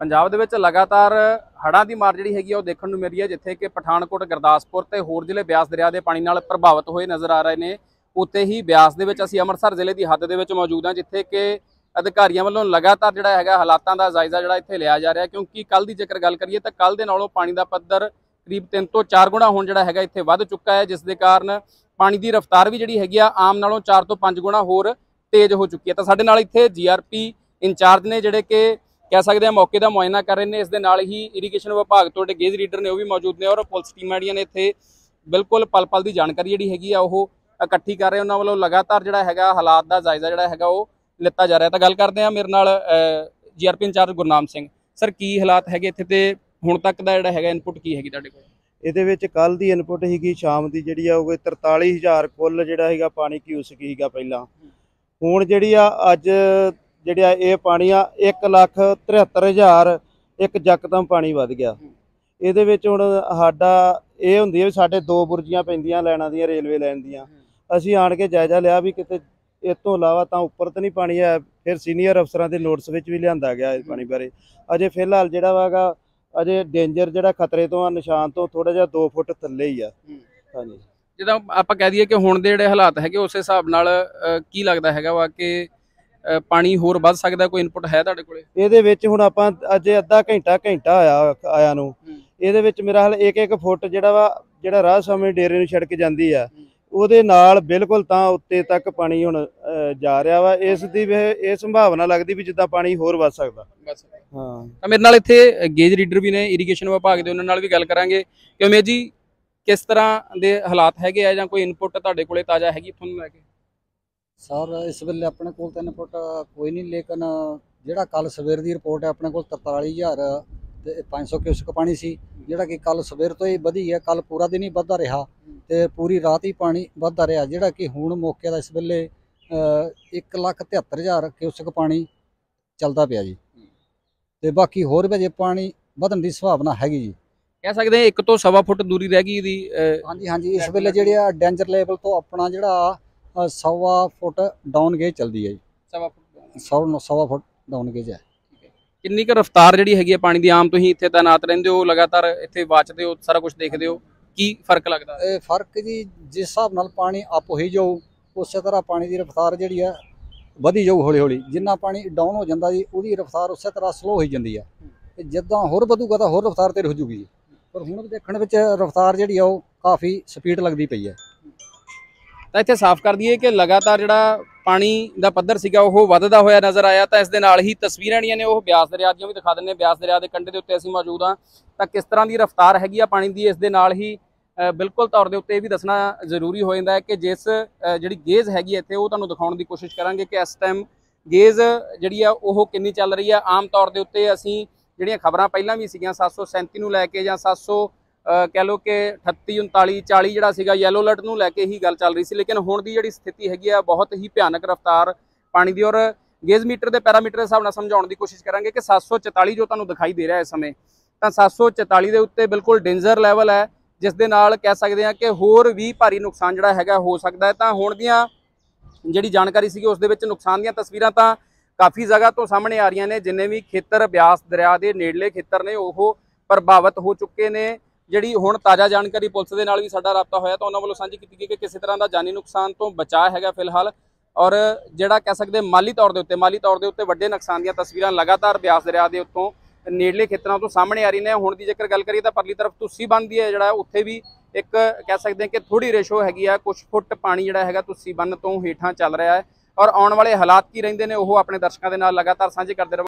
ਪੰਜਾਬ ਦੇ ਵਿੱਚ ਲਗਾਤਾਰ ਹੜ੍ਹਾਂ ਦੀ ਮਾਰ ਜਿਹੜੀ ਹੈਗੀ ਆ ਉਹ ਦੇਖਣ ਨੂੰ ਮਿਲ ਰਹੀ ਹੈ, ਜਿੱਥੇ ਕਿ ਪਠਾਨਕੋਟ, ਗੁਰਦਾਸਪੁਰ ਤੇ ਹੋਰ ਜ਼ਿਲ੍ਹੇ ਬਿਆਸ ਦਰਿਆ ਦੇ ਪਾਣੀ ਨਾਲ ਪ੍ਰਭਾਵਿਤ ਹੋਏ ਨਜ਼ਰ ਆ ਰਹੇ ਨੇ। ਉੱਤੇ ਹੀ ਬਿਆਸ ਦੇ ਵਿੱਚ ਅਸੀਂ ਅੰਮ੍ਰਿਤਸਰ ਜ਼ਿਲ੍ਹੇ ਦੀ ਹੱਦ ਦੇ ਵਿੱਚ ਮੌਜੂਦ ਹਾਂ, ਜਿੱਥੇ ਕਿ ਅਧਿਕਾਰੀਆਂ ਵੱਲੋਂ ਲਗਾਤਾਰ ਜਿਹੜਾ ਹੈਗਾ ਹਾਲਾਤਾਂ ਦਾ ਜਾਇਜ਼ਾ ਜਿਹੜਾ ਇੱਥੇ ਲਿਆ ਜਾ ਰਿਹਾ, ਕਿਉਂਕਿ ਕੱਲ ਦੀ ਜੇਕਰ ਗੱਲ ਕਰੀਏ ਤਾਂ ਕੱਲ ਦੇ ਨਾਲੋਂ ਪਾਣੀ ਦਾ ਪੱਧਰ ਕਰੀਬ 3 ਤੋਂ 4 ਗੁਣਾ ਹੁਣ ਜਿਹੜਾ ਹੈਗਾ ਇੱਥੇ ਵੱਧ ਚੁੱਕਾ ਹੈ, ਜਿਸ ਦੇ ਕਾਰਨ ਪਾਣੀ ਦੀ ਰਫ਼ਤਾਰ ਵੀ ਜਿਹੜੀ ਹੈਗੀ ਆ ਆਮ ਨਾਲੋਂ 4 ਤੋਂ 5 ਗੁਣਾ ਹੋਰ ਤੇਜ਼ ਹੋ ਚੁੱਕੀ ਹੈ। ਤਾਂ ਸਾਡੇ ਨਾਲ ਇੱਥੇ ਜੀਆਰਪੀ ਇੰਚਾਰਜ ਨੇ ਜਿਹੜੇ ਕਿ ਕਹਿ ਸਕਦੇ ਆ ਮੌਕੇ ਦਾ ਮੁਆਇਨਾ ਕਰ ਰਹੇ ਨੇ। ਇਸ ਦੇ ਨਾਲ ਹੀ ਇਰੀਗੇਸ਼ਨ ਵਿਭਾਗ ਤੋਂ ਜਿਹੜੇ ਗੇਜ ਰੀਡਰ ਨੇ ਉਹ ਵੀ ਮੌਜੂਦ ਨੇ ਔਰ ਪੁਲਿਸ ਟੀਮਾਂ ਜਿਹੜੀਆਂ ਨੇ ਇੱਥੇ ਬਿਲਕੁਲ ਪਲ-ਪਲ ਦੀ ਜਾਣਕਾਰੀ ਜਿਹੜੀ ਹੈਗੀ ਆ, ਉਹ ਇਕੱਠੀ ਕਰ ਰਹੇ ਉਹਨਾਂ ਵੱਲੋਂ ਲਗਾਤਾਰ ਜਿਹੜਾ ਹੈਗਾ ਹਾਲਾਤ ਦਾ ਜਾਇਜ਼ਾ ਜਿਹੜਾ ਹੈਗਾ, ਉਹ ਲਿੱਤਾ ਜਾ ਰਿਹਾ। ਤਾਂ ਗੱਲ ਕਰਦੇ ਆ ਮੇਰੇ ਨਾਲ GRP incharge Gurnam Singh. Sir, ਕੀ ਹਾਲਾਤ ਹੈਗੇ ਇੱਥੇ ਤੇ ਹੁਣ ਤੱਕ ਦਾ ਜਿਹੜਾ ਹੈਗਾ ਇਨਪੁਟ ਕੀ ਹੈਗੀ ਤੁਹਾਡੇ ਕੋਲ? ਇਹਦੇ ਵਿੱਚ ਕੱਲ ਦੀ ਇਨਪੁਟ ਹੈਗੀ ਸ਼ਾਮ ਦੀ ਜਿਹੜੀ ਆ, ਉਹ ਕੋਈ 43000 ਕੁੱਲ ਜਿਹੜਾ ਹੈਗਾ ਪਾਣੀ ਕਿਊਸਕ ਸੀਗਾ ਪਹਿਲਾਂ। ਹੁਣ ਜਿਹੜੀ ਆ, ਅੱਜ ਜਿਹੜਾ ਇਹ ਪਾਣੀ ਆ 173000 ਇੱਕ ਜੱਕਦਮ ਪਾਣੀ ਵੱਧ ਗਿਆ। ਇਹਦੇ ਵਿੱਚ ਹੁਣ ਸਾਡਾ ਇਹ ਹੁੰਦੀ ਹੈ ਵੀ ਸਾਡੇ ਦੋ ਬੁਰਜੀਆਂ ਪੈਂਦੀਆਂ ਲੈਣਾ ਦੀਆਂ ਰੇਲਵੇ ਲਾਈਨ ਦੀਆਂ। ਅਸੀਂ ਆਣ ਕੇ ਜਾਇਜ਼ਾ ਲਿਆ ਵੀ ਕਿਤੇ ਇਸ ਤੋਂ ਇਲਾਵਾ ਤਾਂ ਉੱਪਰ ਤਾਂ ਨਹੀਂ ਪਾਣੀ ਹੈ ਫਿਰ ਸੀਨੀਅਰ ਅਫਸਰਾਂ ਦੇ ਨੋਟਿਸ ਵਿੱਚ ਵੀ ਲਿਆਂਦਾ ਗਿਆ ਇਸ ਪਾਣੀ ਬਾਰੇ। ਅਜੇ ਫਿਲਹਾਲ ਜਿਹੜਾ ਵਾਗਾ ਅਜੇ ਡੇਂਜਰ ਜਿਹੜਾ ਖਤਰੇ ਤੋਂ ਆ ਨਿਸ਼ਾਨ ਤੋਂ ਥੋੜਾ ਜਿਹਾ 2 ਫੁੱਟ ਥੱਲੇ ਹੀ ਆ। ਹਾਂਜੀ। ਜਦੋਂ ਆਪਾਂ ਕਹਿ ਦਈਏ ਕਿ ਹੁਣ ਦੇ ਜਿਹੜੇ ਹਾਲਾਤ ਹੈਗੇ ਉਸ ਹਿਸਾਬ ਨਾਲ ਕੀ ਲੱਗਦਾ ਹੈਗਾ ਵਾ ਕਿ ਪਾਣੀ ਹੋਰ ਵੱਧ ਸਕਦਾ ਕੋਈ ਇਨਪੁਟ ਹੈ ਤੁਹਾਡੇ ਕੋਲੇ? ਇਹਦੇ ਵਿੱਚ ਹੁਣ ਆਪਾਂ ਅਜੇ ਅੱਧਾ ਘੰਟਾ ਘੰਟਾ ਆਇਆ ਆਇਆ ਨੂੰ। ਇਹਦੇ ਵਿੱਚ ਮੇਰਾ ਹਾਲ ਇੱਕ ਇੱਕ ਫੁੱਟ ਜਿਹੜਾ ਵਾ ਜਿਹੜਾ ਰਾਹ ਸਾਹਮਣੇ ਡੇਰੇ ਨੂੰ ਛੜਕ ਜਾਂਦੀ ਆ ਉਹਦੇ ਨਾਲ ਬਿਲਕੁਲ ਤਾਂ ਉੱਤੇ ਤੱਕ ਪਾਣੀ ਹੁਣ ਜਾ ਰਿਹਾ ਵਾ। ਇਸ ਦੀ ਇਹ ਸੰਭਾਵਨਾ ਲੱਗਦੀ ਵੀ ਜਿੱਦਾਂ ਪਾਣੀ ਹੋਰ ਵੱਧ ਸਕਦਾ। ਹਾਂ। ਤਾਂ ਮੇਰੇ ਨਾਲ ਇੱਥੇ ਗੇਜ ਰੀਡਰ ਵੀ ਨੇ ਇਰੀਗੇਸ਼ਨ ਵਿਭਾਗ ਦੇ ਉਹਨਾਂ ਨਾਲ ਵੀ ਗੱਲ ਕਰਾਂਗੇ। ਕਿ ਉਮੇਦ ਜੀ ਕਿਸ ਤਰ੍ਹਾਂ ਦੇ ਹਾਲਾਤ ਹੈਗੇ ਆ ਜਾਂ ਕੋਈ ਇਨਪੁਟ ਤੁਹਾਡੇ ਕੋਲੇ ਤਾਜ਼ਾ ਹੈਗੀ ਤੁਹਾਨੂੰ ਲੈ ਕੇ? ਸਰ ਇਸ ਵੇਲੇ ਆਪਣੇ ਕੋਲ ਤਾਂ ਇਨਪੁਟ ਕੋਈ ਨਹੀਂ ਲੇਕਿਨ ਜਿਹੜਾ ਕੱਲ ਸਵੇਰ ਦੀ ਰਿਪੋਰਟ ਹੈ ਆਪਣੇ ਕੋਲ 43000 ਤੇ 500 ਕਿਊਸਕ ਪਾਣੀ ਸੀ ਜਿਹੜਾ ਕਿ ਕੱਲ ਸਵੇਰ ਤੋਂ ਹੀ ਵਧੀ ਹੈ ਕੱਲ ਪੂਰਾ ਦਿਨ ਹੀ ਵੱਧਦਾ ਰਿਹਾ ਤੇ ਪੂਰੀ ਰਾਤ ਹੀ ਪਾਣੀ ਵੱਧਦਾ ਰਿਹਾ ਜਿਹੜਾ ਕਿ ਹੁਣ ਮੌਕੇ ਦਾ ਇਸ ਵੇਲੇ 173000 ਕਿਊਸਕ ਪਾਣੀ ਚੱਲਦਾ ਪਿਆ ਜੀ। ਤੇ ਬਾਕੀ ਹੋਰ ਵੀ ਜੇ ਪਾਣੀ ਵਧਣ ਦੀ ਸੰਭਾਵਨਾ ਹੈਗੀ ਜੀ। ਕਹਿ ਸਕਦੇ ਹਾਂ ਇੱਕ ਤੋਂ ਸਵਾ ਫੁੱਟ ਦੂਰੀ ਰਹਿ ਗਈ ਇਹਦੀ ਹਾਂਜੀ ਹਾਂਜੀ ਇਸ ਵੇਲੇ ਜਿਹੜੇ ਆ ਡੇਂਜਰ ਲੈਵਲ ਤੋਂ ਆਪਣਾ ਜਿਹੜਾ ਸਵਾ ਫੁੱਟ ਡਾਊਨ ਗੇਜ ਚੱਲਦੀ ਹੈ ਜੀ। ਸਵਾ ਫੁੱਟ ਸੌ ਸਵਾ ਫੁੱਟ ਡਾਊਨ ਗੇਜ ਹੈ। ਕਿੰਨੀ ਕੁ ਰਫ਼ਤਾਰ ਜਿਹੜੀ ਹੈਗੀ ਹੈ ਪਾਣੀ ਦੀ? ਆਮ ਤੁਸੀਂ ਇੱਥੇ ਤਾਇਨਾਤ ਰਹਿੰਦੇ ਹੋ ਲਗਾਤਾਰ ਇੱਥੇ ਵਾਚਦੇ ਹੋ ਸਾਰਾ ਕੁਝ ਦੇਖਦੇ ਹੋ। ਕੀ ਫ਼ਰਕ ਲੱਗਦਾ? ਇਹ ਫ਼ਰਕ ਜੀ ਜਿਸ ਹਿਸਾਬ ਨਾਲ ਪਾਣੀ ਅਪ ਹੋਈ ਜਾਊ ਉਸੇ ਤਰ੍ਹਾਂ ਪਾਣੀ ਦੀ ਰਫ਼ਤਾਰ ਜਿਹੜੀ ਹੈ ਵਧੀ ਜਾਊ ਹੌਲੀ ਹੌਲੀ ਜਿੰਨਾ ਪਾਣੀ ਡਾਊਨ ਹੋ ਜਾਂਦਾ ਜੀ ਉਹਦੀ ਰਫ਼ਤਾਰ ਉਸੇ ਤਰ੍ਹਾਂ ਸਲੋ ਹੋਈ ਜਾਂਦੀ ਹੈ। ਤੇ ਜਿੱਦਾਂ ਹੋਰ ਵਧੂਗਾ ਤਾਂ ਹੋਰ ਰਫ਼ਤਾਰ ਤੇ ਹੋ ਜੂਗੀ ਪਰ ਹੁਣ ਦੇਖਣ ਵਿੱਚ ਰਫ਼ਤਾਰ ਜਿਹੜੀ ਆ ਉਹ ਕਾਫੀ ਸਪੀਡ ਲੱਗਦੀ ਪਈ ਹੈ। ਤਾਂ ਇੱਥੇ ਸਾਫ਼ ਕਰ ਦਈਏ ਕਿ ਲਗਾਤਾਰ ਜਿਹੜਾ ਪਾਣੀ ਦਾ ਪੱਧਰ ਸੀਗਾ ਉਹ ਵੱਧਦਾ ਹੋਇਆ ਨਜ਼ਰ ਆਇਆ ਤਾਂ ਇਸ ਦੇ ਨਾਲ ਹੀ ਤਸਵੀਰਾਂ ਜਿਹੜੀਆਂ ਨੇ ਉਹ ਬਿਆਸ ਦਰਿਆ ਦੀਆਂ ਵੀ ਦਿਖਾ ਦਿੰਨੇ ਬਿਆਸ ਦਰਿਆ ਦੇ ਕੰਢੇ ਦੇ ਉੱਤੇ ਅਸੀਂ ਮੌਜੂਦ ਹਾਂ। ਤਾਂ ਕਿਸ ਤਰ੍ਹਾਂ ਦੀ ਰਫ਼ਤਾਰ ਹੈਗੀ ਆ ਪਾਣੀ ਦੀ ਇਸ ਦੇ ਨਾਲ ਹੀ ਬਿਲਕੁਲ ਤੌਰ ਦੇ ਉੱਤੇ ਇਹ ਵੀ ਦੱਸਣਾ ਜ਼ਰੂਰੀ ਹੋ ਜਾਂਦਾ ਹੈ ਕਿ ਜਿਸ ਜਿਹੜੀ ਗੇਜ਼ ਹੈਗੀ ਇੱਥੇ ਉਹ ਤੁਹਾਨੂੰ ਦਿਖਾਉਣ ਦੀ ਕੋਸ਼ਿਸ਼ ਕਰਾਂਗੇ ਕਿ ਇਸ ਟਾਈਮ ਗੇਜ਼ ਜਿਹੜੀ ਆ ਉਹ ਕਿੰਨੀ ਚੱਲ ਰਹੀ ਆ। ਆਮ ਤੌਰ ਦੇ ਉੱਤੇ ਅਸੀਂ ਜਿਹੜੀਆਂ ਖਬਰਾਂ ਪਹਿਲਾਂ ਵੀ ਸੀਗੀਆਂ 737 ਨੂੰ ਲੈ ਕੇ ਜਾਂ 700 ਅ, ਕਹਿ ਲਓ ਕਿ 38 39 40 ਜਿਹੜਾ ਸੀਗਾ ਯੈਲੋ ਅਲਰਟ ਨੂੰ ਲੈ ਕੇ ਹੀ ਗੱਲ ਚੱਲ ਰਹੀ ਸੀ, ਲੇਕਿਨ ਹੁਣ ਦੀ ਜਿਹੜੀ ਸਥਿਤੀ ਹੈਗੀ ਆ, ਬਹੁਤ ਹੀ ਭਿਆਨਕ ਰਫ਼ਤਾਰ ਪਾਣੀ ਦੀ ਔਰ ਗੇਜ ਮੀਟਰ ਦੇ ਪੈਰਾਮੀਟਰ ਦੇ ਹਿਸਾਬ ਨਾਲ ਸਮਝਾਉਣ ਦੀ ਕੋਸ਼ਿਸ਼ ਕਰਾਂਗੇ ਕਿ 744 ਜੋ ਤੁਹਾਨੂੰ ਦਿਖਾਈ ਦੇ ਰਿਹਾ ਇਸ ਸਮੇਂ, ਤਾਂ 744 ਦੇ ਉੱਤੇ ਬਿਲਕੁਲ ਡੇਂਜਰ ਲੈਵਲ ਹੈ, ਜਿਸ ਦੇ ਨਾਲ ਕਹਿ ਸਕਦੇ ਹਾਂ ਕਿ ਹੋਰ ਵੀ ਭਾਰੀ ਨੁਕਸਾਨ ਜਿਹੜਾ ਹੈਗਾ ਹੋ ਸਕਦਾ ਹੈ, ਤਾਂ ਹੁਣ ਦੀਆਂ ਜਿਹੜੀ ਜਾਣਕਾਰੀ ਸੀਗੀ ਉਸ ਦੇ ਵਿੱਚ ਨੁਕਸਾਨ ਦੀਆਂ ਤਸਵੀਰਾਂ ਤਾਂ ਕਾਫੀ ਜਗ੍ਹਾ ਤੋਂ ਸਾਹਮਣੇ ਆ ਰਹੀਆਂ ਨੇ, ਜਿੰਨੇ ਵੀ ਖੇਤਰ ਬਿਆਸ ਦਰਿਆ ਦੇ ਨੇੜਲੇ ਖੇਤਰ ਨੇ, ਉਹ ਪ੍ਰਭਾਵਿਤ ਹੋ ਚੁੱਕੇ ਨੇ। ਜਿਹੜੀ ਹੁਣ ਤਾਜ਼ਾ ਜਾਣਕਾਰੀ ਪੁਲਿਸ ਦੇ ਨਾਲ ਵੀ ਸਾਡਾ ਰਾਬਤਾ ਹੋਇਆ ਤਾਂ ਉਹਨਾਂ ਵੱਲੋਂ ਸਾਂਝੀ ਕੀਤੀ ਗਈ ਕਿ ਕਿਸੇ ਤਰ੍ਹਾਂ ਦਾ ਜਾਨੀ ਨੁਕਸਾਨ ਤੋਂ ਬਚਾਅ ਹੈਗਾ ਫਿਲਹਾਲ। ਔਰ ਜਿਹੜਾ ਕਹਿ ਸਕਦੇ ਮਾਲੀ ਤੌਰ ਦੇ ਉੱਤੇ, ਮਾਲੀ ਤੌਰ ਦੇ ਉੱਤੇ ਵੱਡੇ ਨੁਕਸਾਨ ਦੀਆਂ ਤਸਵੀਰਾਂ ਲਗਾਤਾਰ ਬਿਆਸ ਦਰਿਆ ਦੇ ਉੱਤੋਂ, ਨੇੜਲੇ ਖੇਤਰਾਂ ਤੋਂ ਸਾਹਮਣੇ ਆ ਰਹੀਆਂ ਨੇ। ਹੁਣ ਦੀ ਜੇਕਰ ਗੱਲ ਕਰੀਏ ਤਾਂ ਪਰਲੀ ਤਰਫ ਤੁਸੀਂ ਬਣਦੀ ਹੈ ਜਿਹੜਾ, ਉੱਥੇ ਵੀ ਇੱਕ ਕਹਿ ਸਕਦੇ ਹਾਂ ਕਿ ਥੋੜੀ ਰੇਸ਼ੋ ਹੈਗੀ ਆ ਕੁਝ ਫੁੱਟ ਪਾਣੀ ਜਿਹੜਾ ਹੈਗਾ ਤੁਸੀਂ ਬੰਨ ਤੋਂ ਹੇਠਾਂ ਚੱਲ ਰਿਹਾ ਹੈ। ਔਰ ਆਉਣ ਵਾਲੇ ਹਾਲਾਤ ਕੀ ਰਹਿੰਦੇ ਨੇ, ਉਹ ਆਪਣੇ ਦਰਸ਼ਕਾਂ ਦੇ ਨਾਲ ਲਗਾਤਾਰ ਸਾਂਝੇ ਕਰਦੇ ਰਹੋ।